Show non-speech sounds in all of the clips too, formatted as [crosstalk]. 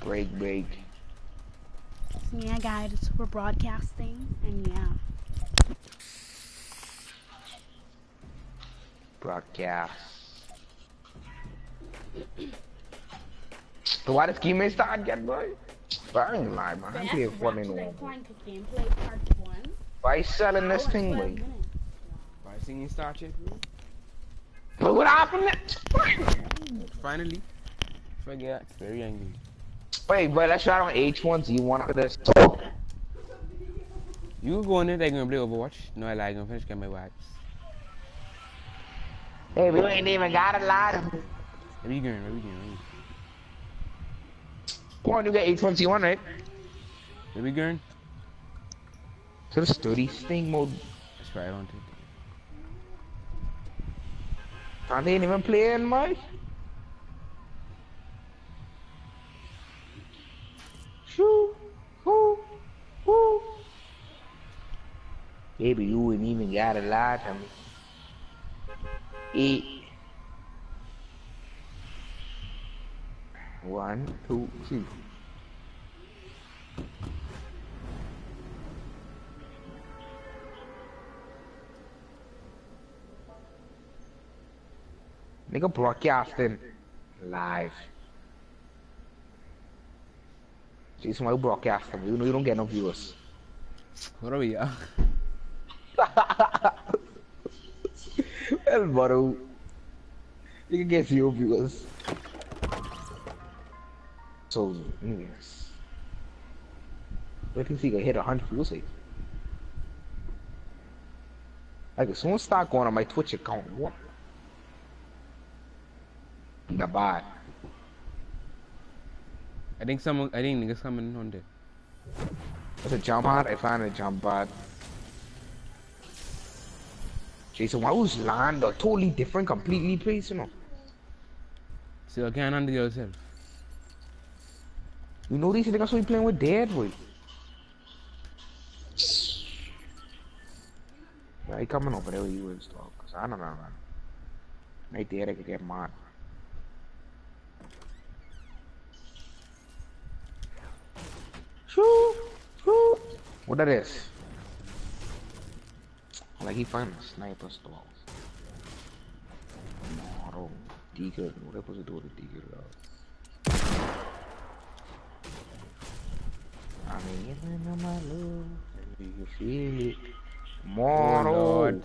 Break, break. Yeah, guys, we're broadcasting, and yeah. Broadcast. So why does game start again, boy? But I ain't lie, man. I'm being funny no more. Gameplay part one. Why you selling this oh, thing, boy? Why singing Star Trek, bro? But what happened? Finally. Forget. Very angry. Wait, but let's try on H1. Do you want this? You go in there, they gonna play Overwatch. No, I like gonna finish get my wipes. Hey, we ain't even got a lot of. Where we going? Where we going? Come on, you get H1Z1, right? Where we going? To the study thing mode. Let's try it on to Can't they even playing, Mike? Shoo, whoo, whoo. Baby, you ain't even got a lot of me. Eight. One, two, three. Nigga broadcasting live. Jason, why you broadcasting? You know you don't get no viewers. What are we at? well, bro. You can get few viewers. So, yes. Wait till you can hit a hundred views. eh? Like, if someone start going on my Twitch account, what? I think someone, I think niggas coming on there. There's a jump pad. I found a jump pad. Jason, why was land a totally different, completely place, you know? So you can't handle yourself. You know these niggas we playing with dead, boy. Yeah, he coming over there with you is, dog. Cause I don't know, man. Right there, I could get mad. Shoo! Shoo! What that is? Like he find a sniper stall. Moro. Deagle. What I supposed to do with a deagle, dog? I mean, you know my love. You feel it? Oh. Lord.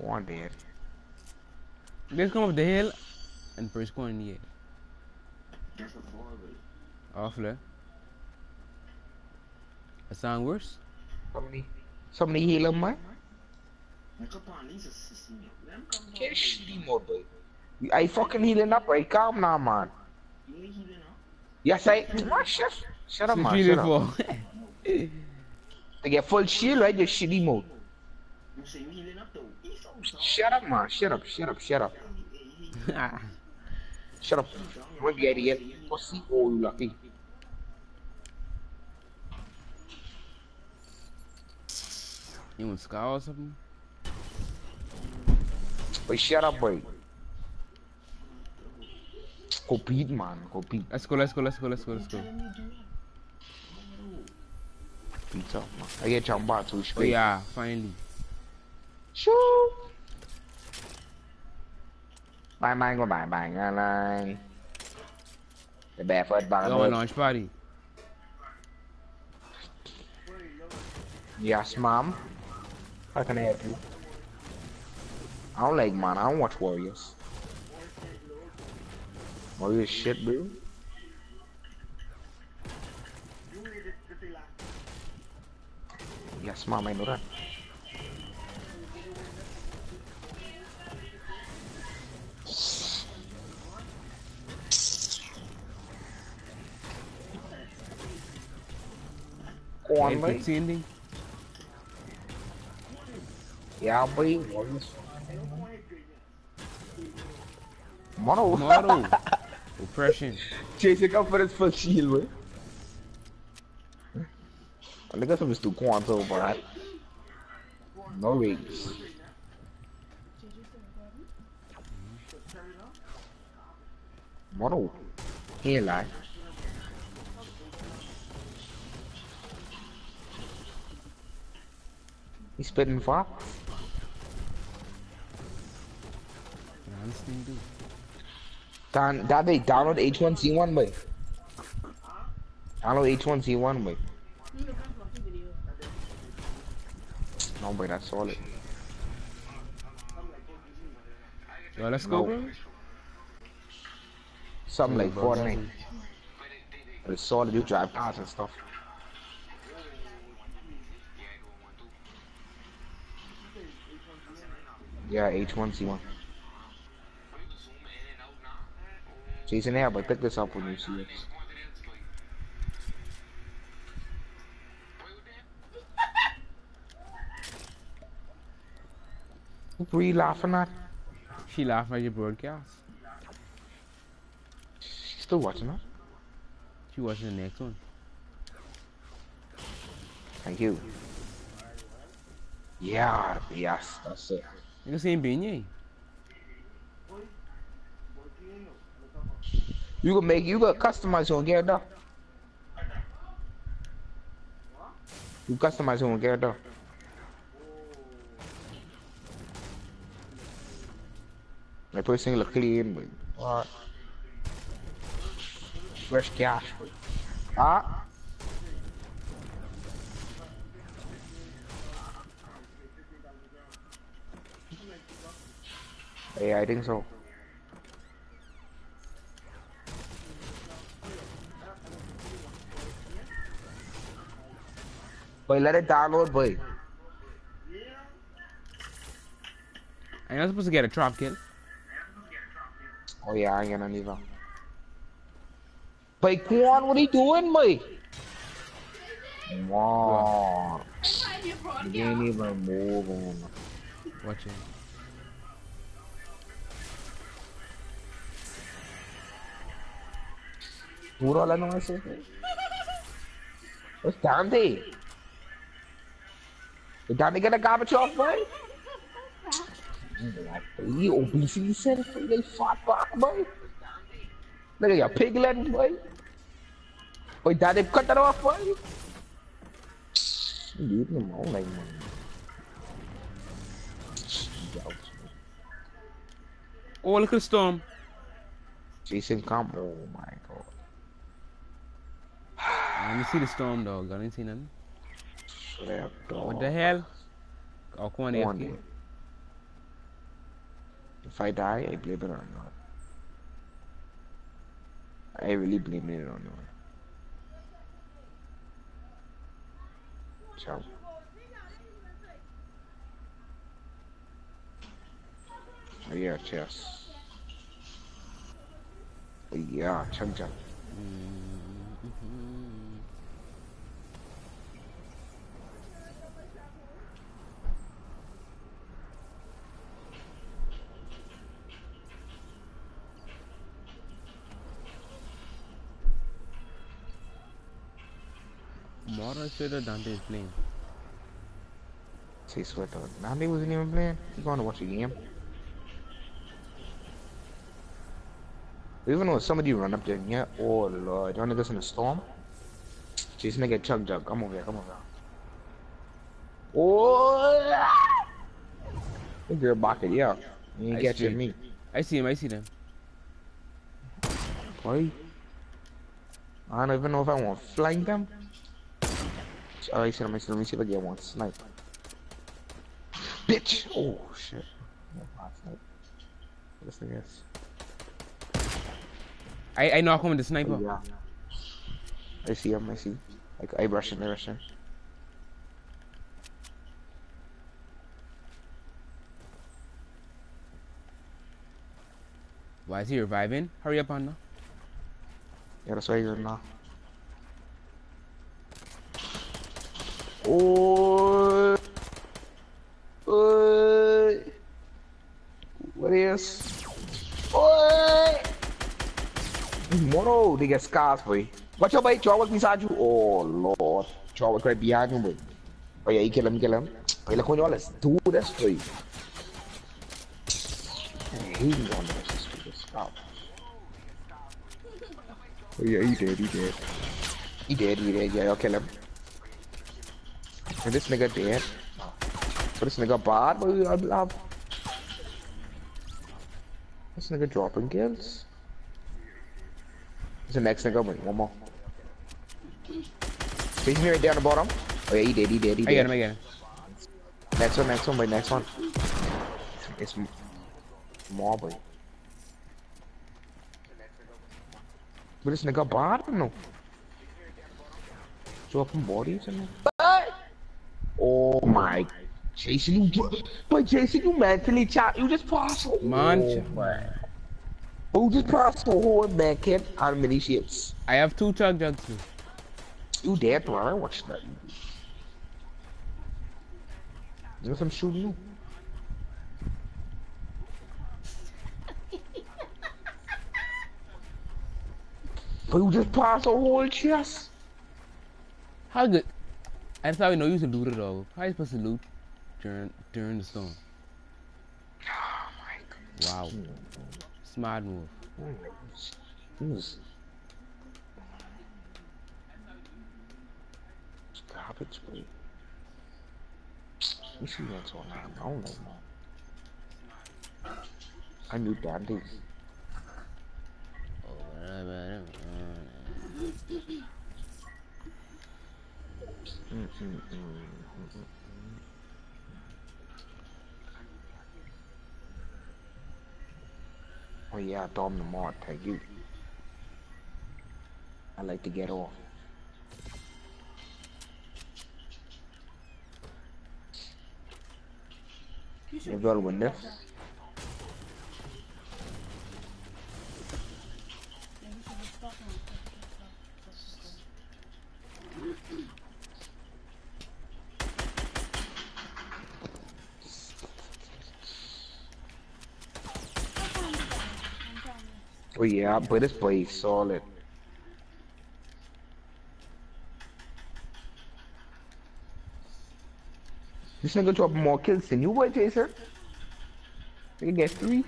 Go on, Dad. Let's come up the hill and press go in the air. Off there. That sound worse? Somebody, somebody heal him, man. Get shitty mode, boy. I fucking healing up, right? Calm now, man. Yes, I. What? Shut, shut up, man. Shut up. for. To get full shield, right? Just shitty mode. Shut up, man. Shut up, shut up, shut up. [laughs] Shut up. What the idiot? Pussy. Oh, you lucky. You want scar or something? Boy, shut up, boy. Compete, man. Compete. Let's go, let's go, let's go, let's go, let's go. Pizza, man. I get jump back to Oh yeah, finally. Shoo. Bye, bye, go bye, bye, bye, bye. The barefoot bang. Go on launch party. Yes, mom. How can I help you? I don't like man. I don't watch Warriors. Warriors shit, bro. Yes, mom. I know that. Go on, boy. L15 ending. Yeah, boy. Mono. Tomorrow. [laughs] Oppression. Chasing up for first shield, boy. Look at some of this Quanto, bro. No rings. Mono. He ain't lie. He's spitting far. Thing do. That they download H1Z1 boy. Download H1Z1 boy. No boy, that's solid. Yo, let's go, No. bro. Something like bro, Fortnite. But it's solid, you drive cars and stuff. Yeah, H1Z1. Jason there, but pick this up when you see it. [laughs] What were you laughing at? She laughing at your broadcast. She's still watching it. She watching the next one. Thank you. Yeah, yes, that's it. You can see You can make, you can customize your though. You customize your though. My person look clean, but what? Fresh cash. Ah. Yeah, I think so. Boy, let it download, boy. I'm not supposed to get a trap kill. Oh yeah, I ain't gonna neither. Boy, come on, what are you doing, boy? Wow. You ain't even moving. Watch it. Puro lang naman siya. What's Dante? Is Dante gonna garbage off, boy? You obesity center, they fat back, boy. Look at your piglet, boy. Boy, Dante cut that off, boy. Leave him alone, like, man. Oh, look at the storm. Jason, come. Oh my god. I didn't see the storm, dog. I didn't see nothing. Slap dog. What the oh, hell? Oh, come on, Go on, If I die, I blame it on you. I really blame it on you. Ciao. Oh, yeah, cheers. Oh, yeah, chug jug. Mora said that Dante is playing. Say sweat though. Nandi wasn't even playing. He going to watch a game. Even though somebody run up there, yeah. Oh lord, y'all niggas in a storm. Just nigga chug jug. Come over here, come over here. Oh, the girl bucket, yeah. You ain't I catching see. me, I see him, I see them. boy. I don't even know if I want to flank them. Oh, I see them, I see them. Let me see if I get one snipe. Bitch! Oh shit. Yeah, my snipe. This thing is. I, I knock him with the sniper. Oh, yeah. I see him, I see. Like, I rush him, I rush him. Why is he reviving? Hurry up, Anna. Yeah, that's why you're now. Oh, oh, what is? Oh, Mono, they get scars, boy. Watch out. Jaw was beside you. Oh lord, was right behind you, boy. Oh yeah, you kill him, kill him. Boy, look on y'all. Let's do this, boy. Hey, on this, this stop. Oh yeah, he did, he did. He did, he did, yeah, I'll kill him. And this nigga dead. But this nigga bad, but I'll love. This nigga dropping kills. There's the next nigga, wait, one more. He's me right down the bottom. Oh yeah, he did, he did, he I did. get him, I him. Next one, next one, boy, next one. It's more, boy. But this nigga bad, no? Dropping bodies and my. Jason, you. But Jason, you mentally chat. You just pass a Man, Oh, man. Just pass a whole man, kid. How many shits? I have two chug jugs. You dead, bro. I watched that. There's some shooting you. [laughs] But you just pass a whole chest. How good? That's how we know you should loot it all. How are you supposed to loot during during the storm? Oh my god. Wow. Smart move. It's garbage, bro. You see what's on I don't know, man. I knew Dandy's. Mm, mm, mm, mm, mm. Oh yeah, Dom the mod, thank you. I like to get off. You gotta win this. Oh yeah, but this play is solid. This nigga drop more kills than you, boy, Chaser. You get three.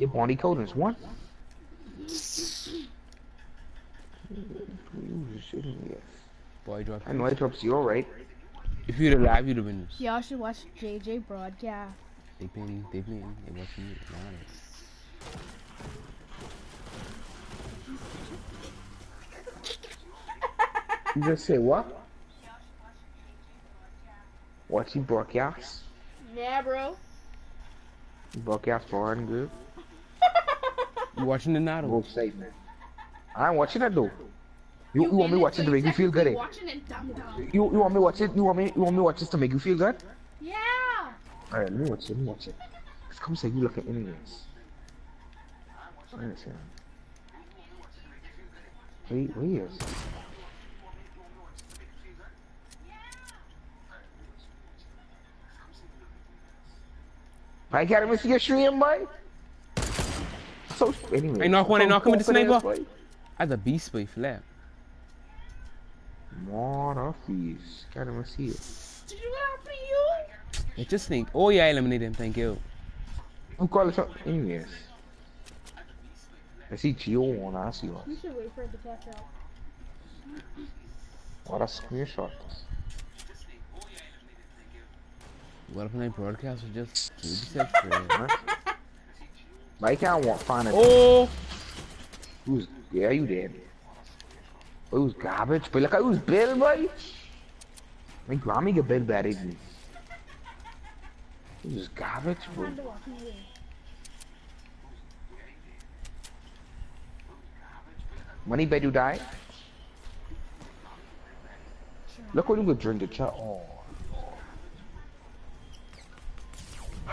Your body code is one. Boy, drop. I know I dropped zero, right? If you'd alive, you'd have been. Y'all should watch JJ broadcast. They playing, they playing, they watching you. Nice. You just say what? Watching broadcast? Yeah, bro. Broadcast foreign good. [laughs] You watching the Naruto? Both safe, man. I ain't watching that though. You, you want me watching to make you feel good? Eh? Watching it, dumb dumb. You you want me watch it? You want me you want me watch this to make you feel good? Yeah. Alright, let me watch it. Let me watch it. Let's come say you look at aliens. I understand. Wait, wait is. I can't even see your stream, boy. So anyway. Hey, knock one, hey, so knock him with the confident, sniper. boy. As a beast boy, flap. Motherfuckers. Can't even see it. Did you happen to you? I just think, oh yeah, I eliminate him, thank you. Who call it something? Anyways. I see Gio on I see one. You should wait for it to catch up. What a screenshot. What if my broadcast was just keep yourself straight? Huh? Why can't want find it? Oh! Who's yeah you did. Oh, who's garbage? But look at who's Bill boy. My Grammy get Bill buried me. Who's garbage bro? Time to walk me away. Money bed you die. Look what you could drink the chat. Oh.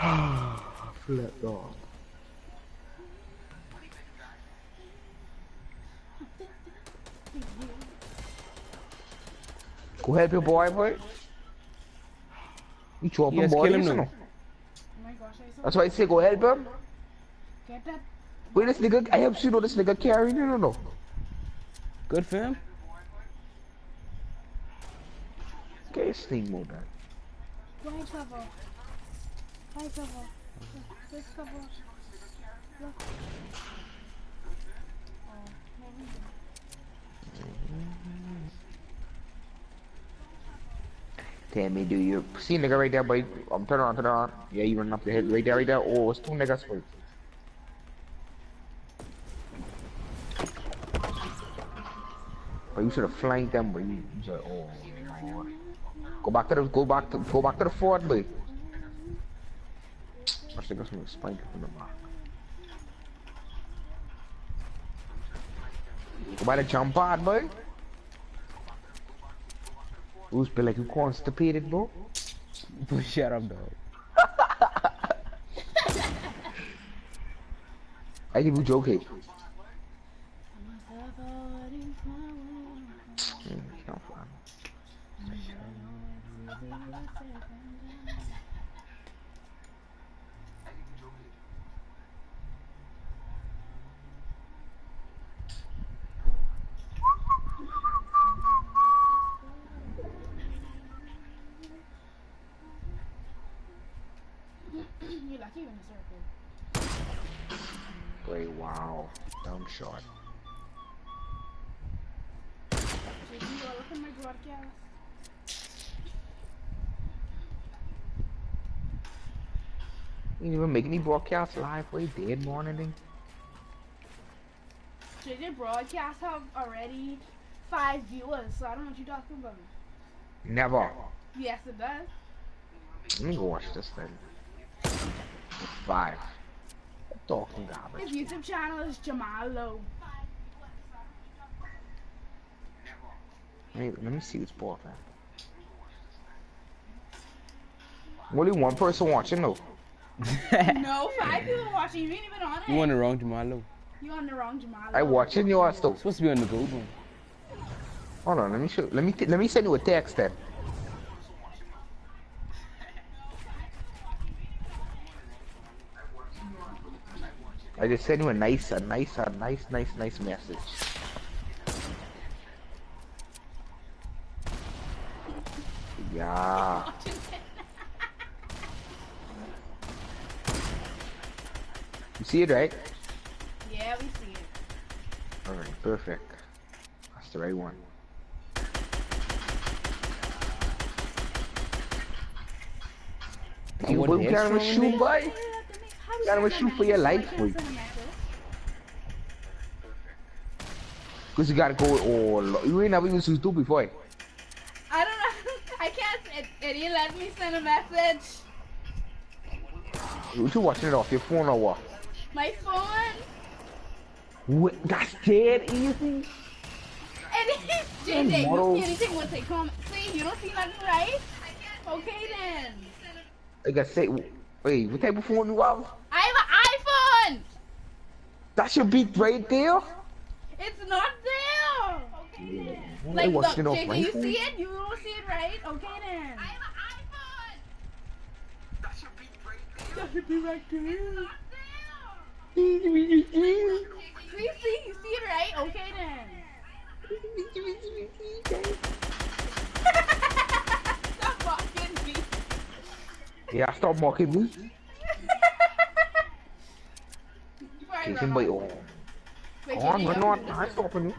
[sighs] Flip dog. Go help your boy, boy. You chop him, Yes, boy. kill him you now. know. My gosh, I saw That's why I say go help him. Get that. Wait, this nigga, I help you know this nigga carrying it or no? Good for him. Get his thing more back. Why cover? Hay kafa. Göz kafa. Bak. Tammy, do you see nigga right there, but I'm um, turn around, turn around. Yeah, you running up the head right there, right there. Oh, it's two niggas you. But you should have flanked them, but you, said, oh, Go back to the, go back to, go back to the fort, boy. I should got some spank from the back. Go by the jump pad, boy. Who's like you constipated, bro? Shut up, dog. I give you joking. You're lucky you're in a circle. Boy, wow. Dumb shot. You all up in broadcast. You didn't even make any broadcasts live, boy. Dead morning. JD broadcast have already five viewers, so I don't know what you're talking about. Never. Yes, it does. Let me go watch this thing. Five. Talking garbage. His YouTube channel is Jamal Lowe. Hey, let me see this ball, man. Only one person watching though. [laughs] no, five people watching. You ain't even on it. You on the wrong Jamalo. You on the wrong Jamal. I watching yours though. Supposed to be on the gold one. Hold on, let me show. Let me let me send you a text then. I just sent you a nice, a nice, a nice, nice, nice message. Yeah. You see it, right? Yeah, we see it. Alright, perfect. That's the right one. You want will the get a shoe, one boy? Gotta you for your life, boy. Cause you gotta go all. You ain't never used to do before. I don't know. [laughs] I can't. It, it let me send a message. You two watching it off your phone or what? My phone. What? That's dead easy. Anything, [laughs] JJ, you see anything with a comment? See, you don't see nothing, right? Okay then. Like I say, wait, what type of phone you have? I have an iPhone. That should be right there. It's not there. I Like, look, watching it off you see it? You don't see it, right? Okay then. I have an iPhone. That should be great, dear. That should be right there. See, see, you see it, right? Okay then. Stop mocking me. [laughs] Yeah, stop mocking me. You.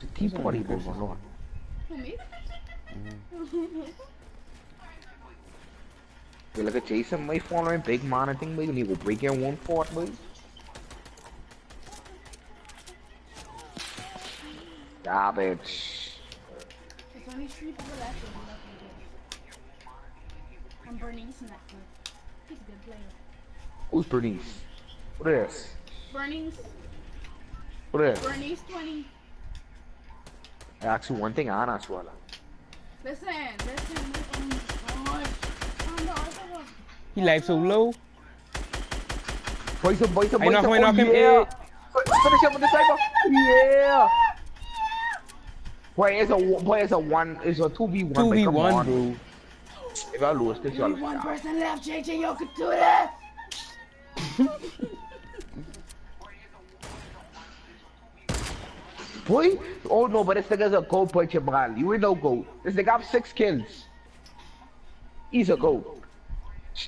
The tea party will run on. Who, me? You look at Jason, my following big man, I think maybe you will break in one fort, boy. Garbage. There's only three people left in the. I'm Bernice Netflix. He's a good player. Who's Bernice? What is? Bernice, What is? Bernice 20. Actually, one thing I asked well. Listen, listen, listen. Oh my god. Calm down, calm down. He life so low. Boys up, boys up, I boys knock up. him, I knock him, yeah. F- Finish up with the cyber. Yeah. Boy, it's a boy, it's a one, it's a two v one. Two v one, bro. If I lose this, y'all. Only one person left, JJ. You could do this. Boy, oh no, but this nigga's a gold puncher, man. You ain't no gold. This nigga have six kills. He's a gold.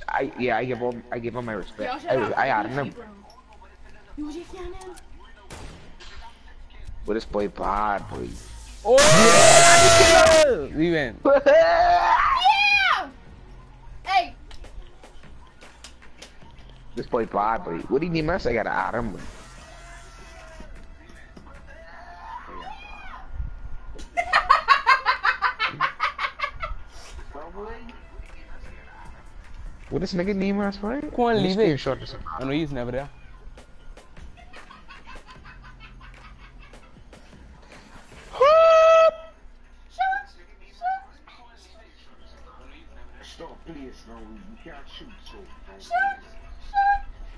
I yeah, I give him, I give him my respect. Y'all shut up. I, I added him. You just can't. But this boy bad, boy. Oh! We win. [laughs] Yeah! Hey, this boy bad, boy. What do you need, man? I gotta add him. boy. What this nigga name was, boy? Go on, leave it. screenshot this. I know he's never there. Stop playing, Snow. You can't shoot,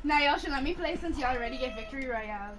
now y'all should let me play since y'all already get victory royale.